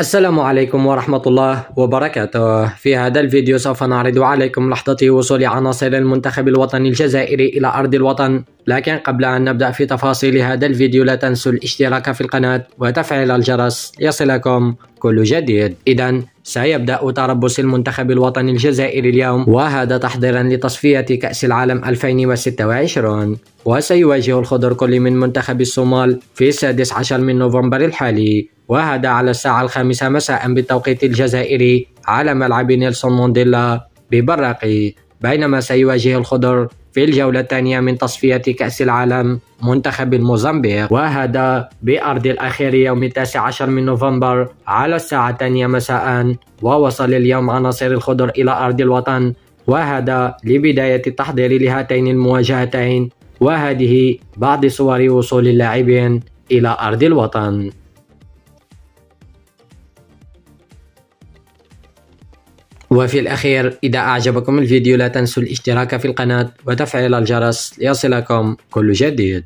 السلام عليكم ورحمة الله وبركاته. في هذا الفيديو سوف نعرض عليكم لحظة وصول عناصر المنتخب الوطني الجزائري إلى أرض الوطن. لكن قبل أن نبدأ في تفاصيل هذا الفيديو لا تنسوا الاشتراك في القناة وتفعيل الجرس. ليصلكم كل جديد. إذا سيبدأ تربص المنتخب الوطني الجزائري اليوم وهذا تحضيرا لتصفية كأس العالم 2026 وسيواجه الخضر كل من منتخب الصومال في السادس عشر من نوفمبر الحالي. وهذا على الساعة الخامسة مساء بالتوقيت الجزائري على ملعب نيلسون مانديلا ببراقي بينما سيواجه الخضر في الجولة الثانية من تصفية كأس العالم منتخب الموزمبيق وهذا بأرض الأخير يوم التاسع عشر من نوفمبر على الساعة الثانية مساء ووصل اليوم عناصر الخضر إلى أرض الوطن. وهذا لبداية التحضير لهاتين المواجهتين وهذه بعض صور وصول اللاعبين إلى أرض الوطن. وفي الأخير إذا أعجبكم الفيديو لا تنسوا الاشتراك في القناة وتفعيل الجرس ليصلكم كل جديد.